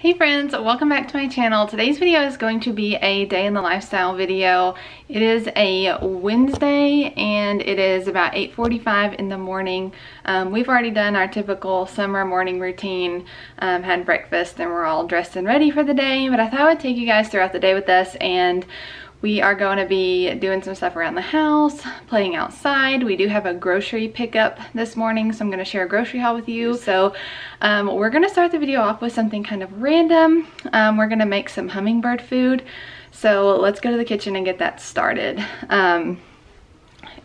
Hey friends, welcome back to my channel. Today's video is going to be a day in the lifestyle video. It is a Wednesday and it is about 8.45 in the morning. Um, we've already done our typical summer morning routine, um, had breakfast and we're all dressed and ready for the day, but I thought I would take you guys throughout the day with us and we are going to be doing some stuff around the house, playing outside. We do have a grocery pickup this morning, so I'm going to share a grocery haul with you. So um, we're going to start the video off with something kind of random. Um, we're going to make some hummingbird food. So let's go to the kitchen and get that started. Um,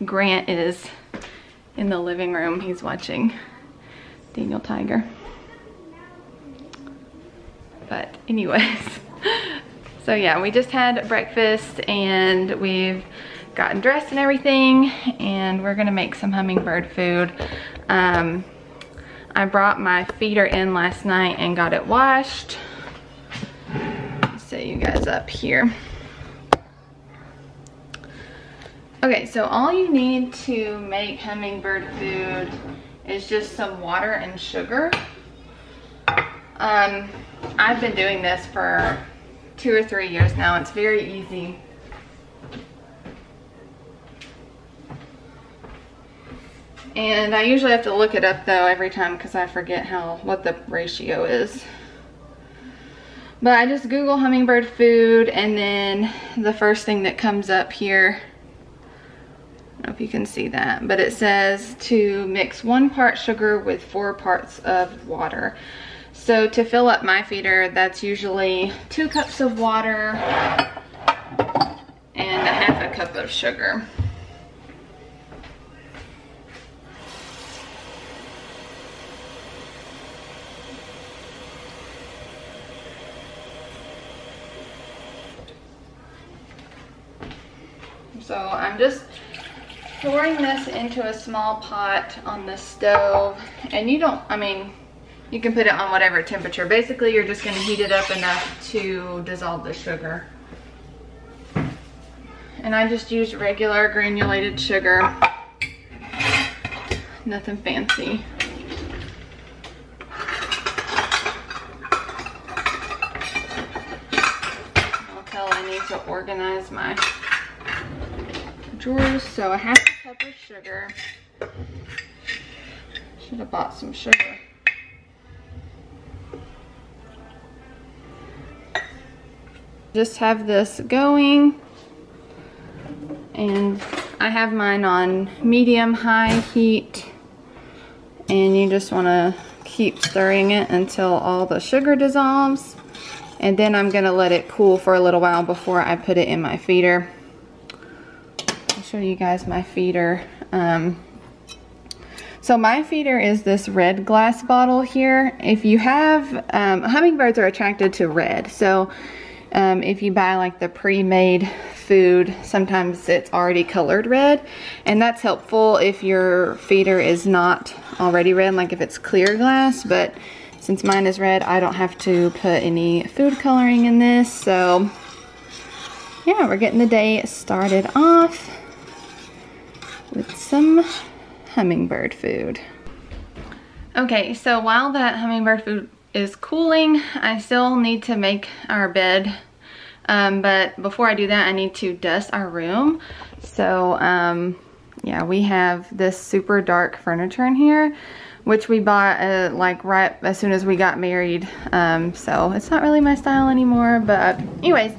Grant is in the living room. He's watching Daniel Tiger. But anyways, So yeah, we just had breakfast and we've gotten dressed and everything and we're gonna make some hummingbird food. Um, I brought my feeder in last night and got it washed. Set you guys up here. Okay, so all you need to make hummingbird food is just some water and sugar. Um, I've been doing this for two or three years now. It's very easy. And I usually have to look it up though every time because I forget how what the ratio is. But I just Google hummingbird food and then the first thing that comes up here, I don't know if you can see that, but it says to mix one part sugar with four parts of water. So to fill up my feeder, that's usually two cups of water and a half a cup of sugar. So I'm just pouring this into a small pot on the stove and you don't, I mean, you can put it on whatever temperature. Basically, you're just gonna heat it up enough to dissolve the sugar. And I just used regular granulated sugar. Nothing fancy. Tell I need to organize my drawers. So a half a cup of sugar. Should have bought some sugar. Just have this going. And I have mine on medium high heat. And you just want to keep stirring it until all the sugar dissolves. And then I'm gonna let it cool for a little while before I put it in my feeder. I'll show you guys my feeder. Um, so my feeder is this red glass bottle here. If you have um, hummingbirds are attracted to red. So um, if you buy like the pre-made food, sometimes it's already colored red. And that's helpful if your feeder is not already red, like if it's clear glass. But since mine is red, I don't have to put any food coloring in this. So yeah, we're getting the day started off with some hummingbird food. Okay, so while that hummingbird food is cooling. I still need to make our bed. Um, but before I do that, I need to dust our room. So, um, yeah, we have this super dark furniture in here, which we bought uh, like right as soon as we got married. Um, so it's not really my style anymore, but anyways,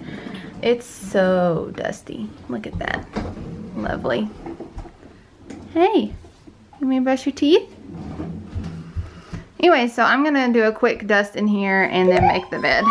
it's so dusty. Look at that. Lovely. Hey, you may brush your teeth? Anyway, so I'm gonna do a quick dust in here and then make the bed.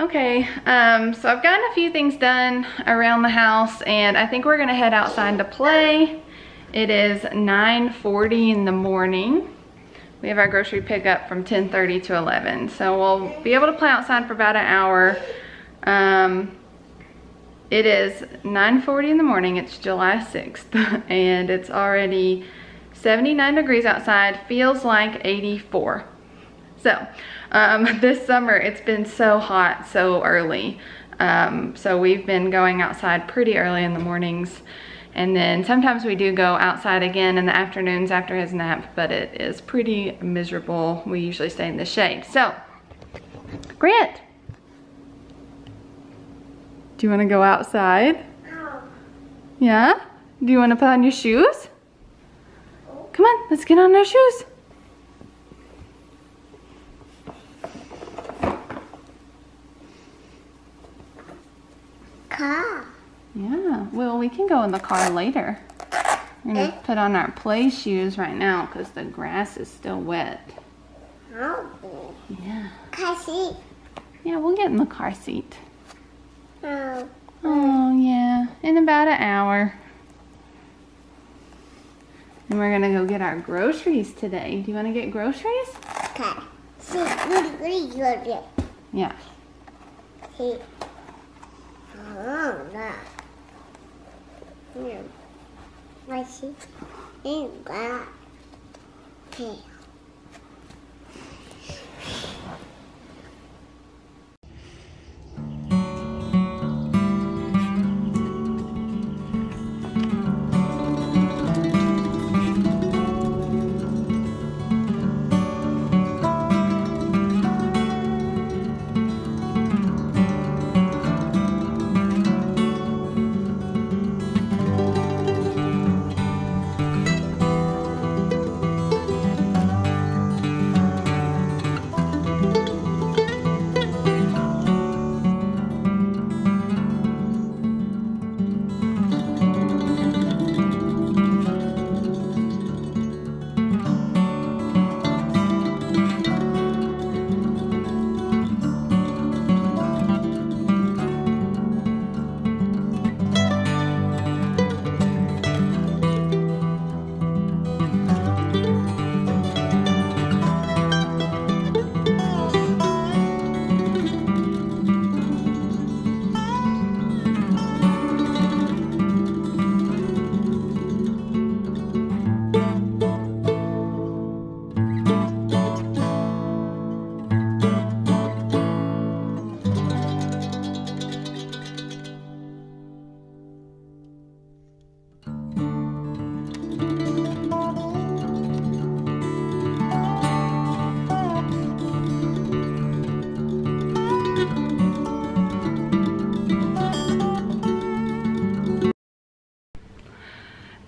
Okay, um, so I've gotten a few things done around the house and I think we're gonna head outside to play. It is 9.40 in the morning. We have our grocery pickup from 10.30 to 11. So we'll be able to play outside for about an hour. Um, it is 9.40 in the morning, it's July 6th, and it's already 79 degrees outside, feels like 84. So, um, this summer it's been so hot so early. Um, so we've been going outside pretty early in the mornings. And then sometimes we do go outside again in the afternoons after his nap, but it is pretty miserable. We usually stay in the shade. So, Grant, do you want to go outside? No. Yeah? Do you want to put on your shoes? Come on, let's get on our shoes. Car. Yeah, well, we can go in the car later. We're gonna Eh? put on our play shoes right now because the grass is still wet. No. Yeah. Car seat. Yeah, we'll get in the car seat. No. Oh, yeah, in about an hour. And we're gonna go get our groceries today. Do you wanna get groceries? See, goody goody goody. Yeah. See. Oh, no. No. My seat. In God. Okay.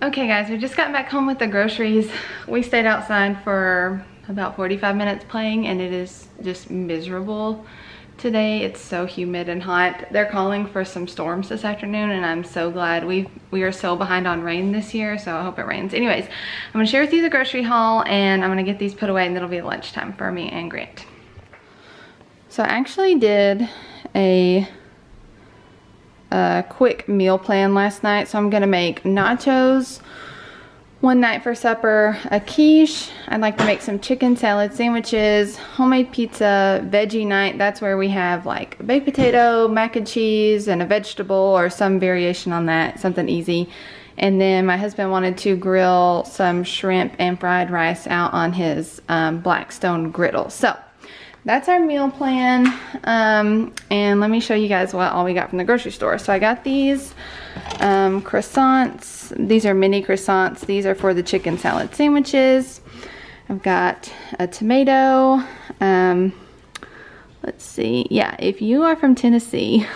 Okay guys, we just got back home with the groceries. We stayed outside for about 45 minutes playing and it is just miserable today. It's so humid and hot. They're calling for some storms this afternoon and I'm so glad. We we are so behind on rain this year, so I hope it rains. Anyways, I'm gonna share with you the grocery haul and I'm gonna get these put away and it'll be lunchtime for me and Grant. So I actually did a a quick meal plan last night. So I'm gonna make nachos one night for supper, a quiche. I'd like to make some chicken salad sandwiches, homemade pizza, veggie night. That's where we have like a baked potato, mac and cheese, and a vegetable or some variation on that, something easy. And then my husband wanted to grill some shrimp and fried rice out on his um, Blackstone griddle. So that's our meal plan. Um, and let me show you guys what all we got from the grocery store. So I got these um, croissants. These are mini croissants. These are for the chicken salad sandwiches. I've got a tomato. Um, let's see. Yeah, if you are from Tennessee,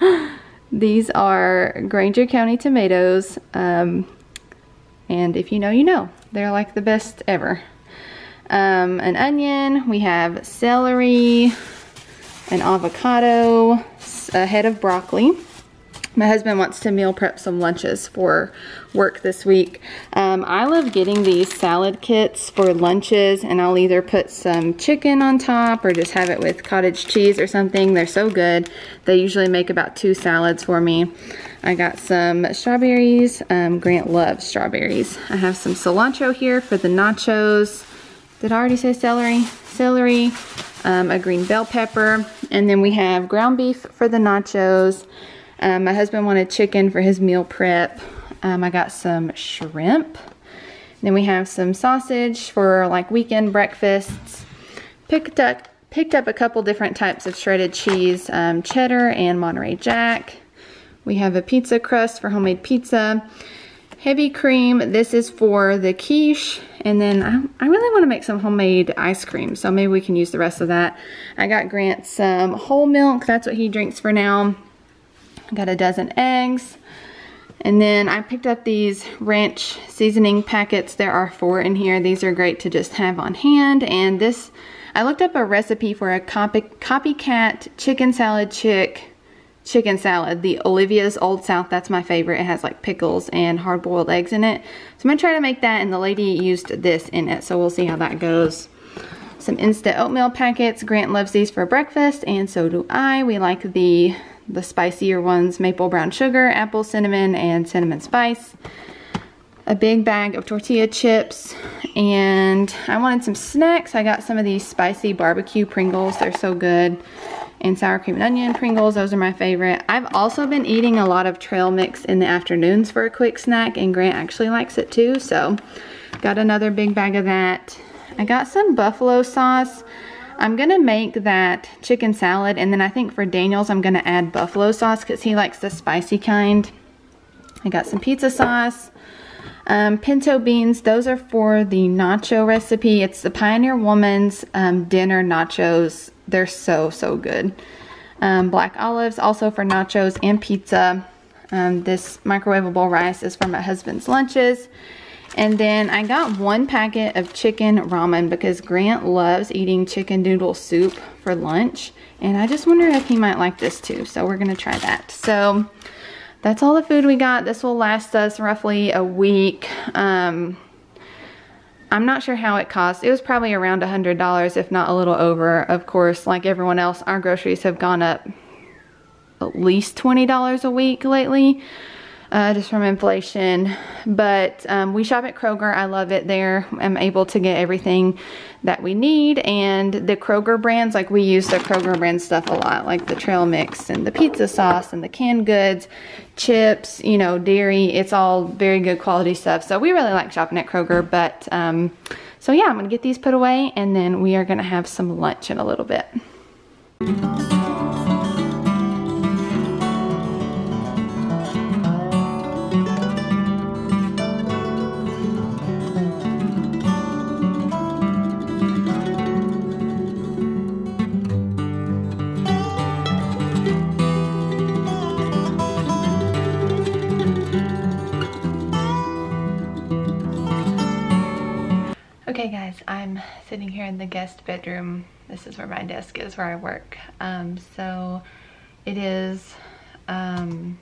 these are Granger County tomatoes. Um, and if you know, you know. They're like the best ever um, an onion, we have celery, an avocado, a head of broccoli, my husband wants to meal prep some lunches for work this week. Um, I love getting these salad kits for lunches and I'll either put some chicken on top or just have it with cottage cheese or something. They're so good. They usually make about two salads for me. I got some strawberries. Um, Grant loves strawberries. I have some cilantro here for the nachos. Did I already say celery? Celery, um, a green bell pepper, and then we have ground beef for the nachos. Um, my husband wanted chicken for his meal prep. Um, I got some shrimp. Then we have some sausage for like weekend breakfasts. Picked up, picked up a couple different types of shredded cheese, um, cheddar and Monterey Jack. We have a pizza crust for homemade pizza. Heavy cream, this is for the quiche. And then I, I really want to make some homemade ice cream, so maybe we can use the rest of that. I got Grant some whole milk, that's what he drinks for now. I got a dozen eggs. And then I picked up these ranch seasoning packets. There are four in here. These are great to just have on hand. And this, I looked up a recipe for a copy, copycat chicken salad chick chicken salad. The Olivia's Old South, that's my favorite. It has like pickles and hard-boiled eggs in it. So I'm gonna try to make that and the lady used this in it. So we'll see how that goes. Some instant oatmeal packets. Grant loves these for breakfast and so do I. We like the the spicier ones, maple brown sugar, apple cinnamon, and cinnamon spice. A big bag of tortilla chips, and I wanted some snacks. I got some of these spicy barbecue Pringles. They're so good. And sour cream and onion Pringles, those are my favorite. I've also been eating a lot of trail mix in the afternoons for a quick snack, and Grant actually likes it too, so got another big bag of that. I got some buffalo sauce. I'm gonna make that chicken salad and then I think for Daniel's I'm gonna add buffalo sauce because he likes the spicy kind. I got some pizza sauce. Um, pinto beans, those are for the nacho recipe. It's the Pioneer Woman's um, dinner nachos. They're so, so good. Um, black olives, also for nachos and pizza. Um, this microwavable rice is for my husband's lunches. And then I got one packet of chicken ramen because Grant loves eating chicken noodle soup for lunch. And I just wonder if he might like this too. So we're going to try that. So that's all the food we got. This will last us roughly a week. Um, I'm not sure how it cost. It was probably around a $100, if not a little over. Of course, like everyone else, our groceries have gone up at least $20 a week lately uh, just from inflation. But um, we shop at Kroger. I love it there. I'm able to get everything that we need. And the Kroger brands, like we use the Kroger brand stuff a lot, like the trail mix and the pizza sauce and the canned goods, chips, you know, dairy. It's all very good quality stuff. So we really like shopping at Kroger. But um, so yeah, I'm going to get these put away and then we are going to have some lunch in a little bit. Okay guys, I'm sitting here in the guest bedroom. This is where my desk is, where I work. Um, so it is um,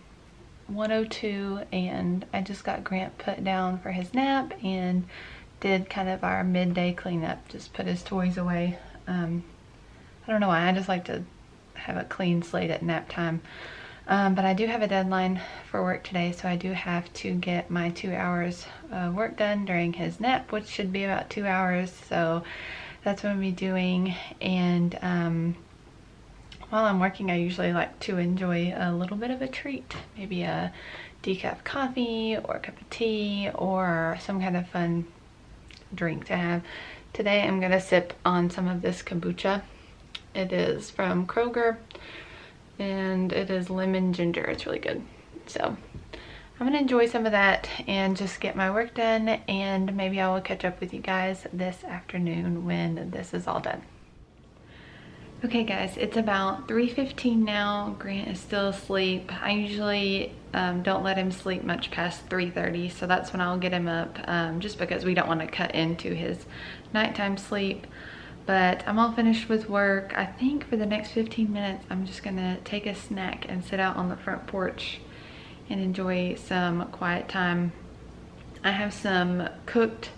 102 and I just got Grant put down for his nap and did kind of our midday cleanup. Just put his toys away. Um, I don't know why, I just like to have a clean slate at nap time. Um, but I do have a deadline for work today, so I do have to get my two hours work done during his nap, which should be about two hours. So that's what I'm be doing. And um, while I'm working, I usually like to enjoy a little bit of a treat, maybe a decaf coffee or a cup of tea or some kind of fun drink to have. Today I'm gonna sip on some of this kombucha. It is from Kroger and it is lemon ginger. It's really good. So I'm gonna enjoy some of that and just get my work done and maybe I will catch up with you guys this afternoon when this is all done. Okay guys, it's about 3.15 now. Grant is still asleep. I usually um, don't let him sleep much past 3.30, so that's when I'll get him up um, just because we don't want to cut into his nighttime sleep but I'm all finished with work. I think for the next 15 minutes, I'm just gonna take a snack and sit out on the front porch and enjoy some quiet time. I have some cooked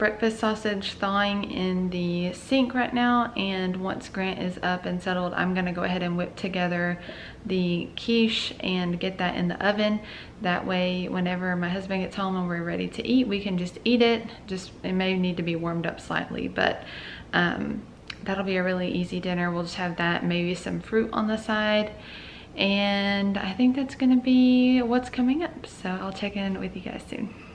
breakfast sausage thawing in the sink right now and once Grant is up and settled I'm gonna go ahead and whip together the quiche and get that in the oven. That way whenever my husband gets home and we're ready to eat we can just eat it. Just it may need to be warmed up slightly but um, that'll be a really easy dinner. We'll just have that maybe some fruit on the side. And I think that's gonna be what's coming up so I'll check in with you guys soon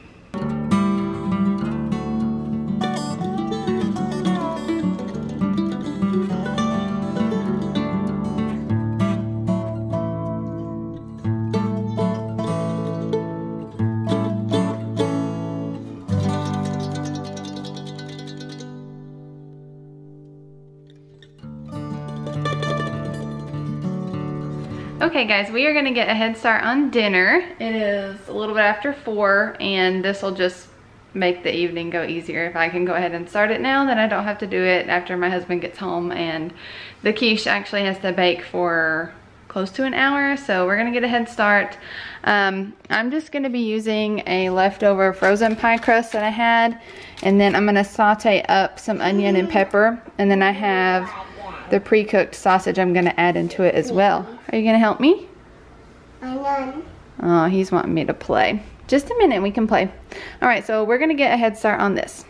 Okay guys, we are gonna get a head start on dinner. It is a little bit after four and this will just make the evening go easier. If I can go ahead and start it now, then I don't have to do it after my husband gets home and the quiche actually has to bake for close to an hour, so we're gonna get a head start. Um, I'm just gonna be using a leftover frozen pie crust that I had, and then I'm gonna saute up some onion and pepper, and then I have the pre-cooked sausage I'm gonna add into it as well. Are you gonna help me? Onion. Oh, he's wanting me to play. Just a minute, we can play. All right, so we're gonna get a head start on this.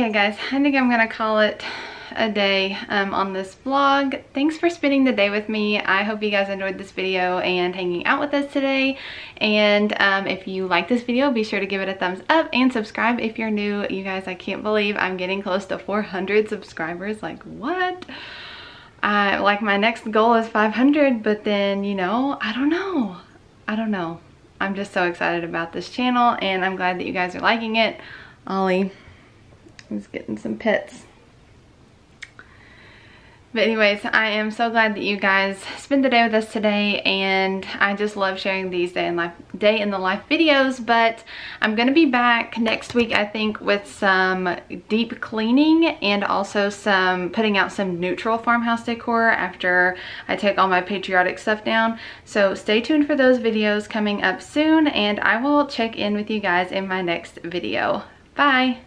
Okay guys, I think I'm gonna call it a day um, on this vlog. Thanks for spending the day with me. I hope you guys enjoyed this video and hanging out with us today. And um, if you like this video, be sure to give it a thumbs up and subscribe if you're new. You guys, I can't believe I'm getting close to 400 subscribers. Like what? I, like my next goal is 500, but then, you know, I don't know. I don't know. I'm just so excited about this channel and I'm glad that you guys are liking it. Ollie is getting some pets. But anyways, I am so glad that you guys spent the day with us today and I just love sharing these day in life day in the life videos, but I'm going to be back next week I think with some deep cleaning and also some putting out some neutral farmhouse decor after I take all my patriotic stuff down. So stay tuned for those videos coming up soon and I will check in with you guys in my next video. Bye!